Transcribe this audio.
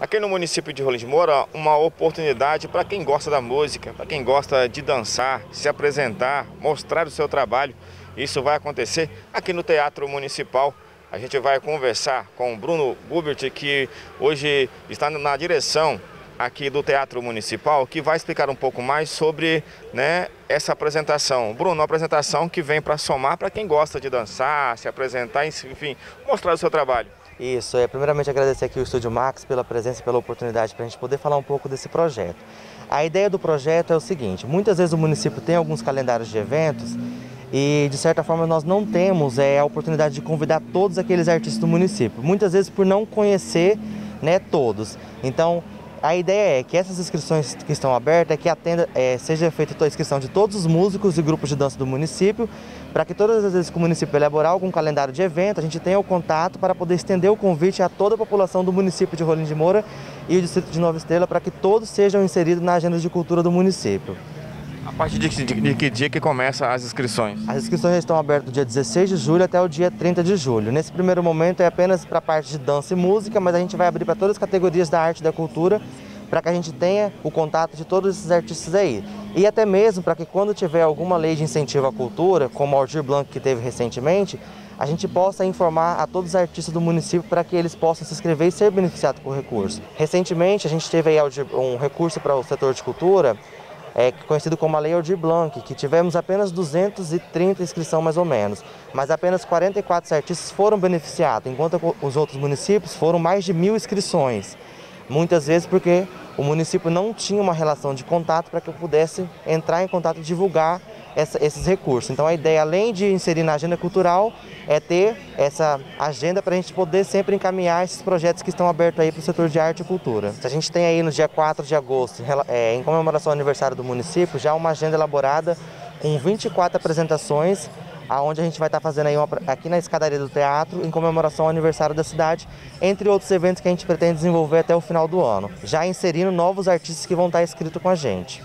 Aqui no município de Rolim de Moura, uma oportunidade para quem gosta da música, para quem gosta de dançar, se apresentar, mostrar o seu trabalho. Isso vai acontecer aqui no Teatro Municipal. A gente vai conversar com o Bruno Gubert, que hoje está na direção aqui do Teatro Municipal, que vai explicar um pouco mais sobre né, essa apresentação. Bruno, uma apresentação que vem para somar para quem gosta de dançar, se apresentar, enfim, mostrar o seu trabalho. Isso, é primeiramente agradecer aqui o Estúdio Max pela presença e pela oportunidade para a gente poder falar um pouco desse projeto. A ideia do projeto é o seguinte, muitas vezes o município tem alguns calendários de eventos e de certa forma nós não temos é, a oportunidade de convidar todos aqueles artistas do município, muitas vezes por não conhecer né, todos. Então a ideia é que essas inscrições que estão abertas é que atenda, é, seja feita a inscrição de todos os músicos e grupos de dança do município, para que todas as vezes que o município elaborar algum calendário de evento, a gente tenha o contato para poder estender o convite a toda a população do município de Rolim de Moura e o distrito de Nova Estrela, para que todos sejam inseridos na agenda de cultura do município. A partir de, de, de, que dia que começa as inscrições? As inscrições estão abertas do dia 16 de julho até o dia 30 de julho. Nesse primeiro momento é apenas para a parte de dança e música, mas a gente vai abrir para todas as categorias da arte e da cultura, para que a gente tenha o contato de todos esses artistas aí. E até mesmo para que quando tiver alguma lei de incentivo à cultura, como a Aldir Blanc que teve recentemente, a gente possa informar a todos os artistas do município para que eles possam se inscrever e ser beneficiados com o recurso. Recentemente a gente teve aí um recurso para o setor de cultura, é, conhecido como a Lei Aldir Blanc, que tivemos apenas 230 inscrições mais ou menos, mas apenas 44 artistas foram beneficiados, enquanto os outros municípios foram mais de mil inscrições. Muitas vezes porque o município não tinha uma relação de contato para que eu pudesse entrar em contato e divulgar essa, esses recursos. Então a ideia, além de inserir na agenda cultural, é ter essa agenda para a gente poder sempre encaminhar esses projetos que estão abertos aí para o setor de arte e cultura. A gente tem aí no dia 4 de agosto, é, em comemoração ao aniversário do município, já uma agenda elaborada com 24 apresentações aonde a gente vai estar fazendo aí uma, aqui na escadaria do teatro em comemoração ao aniversário da cidade, entre outros eventos que a gente pretende desenvolver até o final do ano, já inserindo novos artistas que vão estar inscritos com a gente.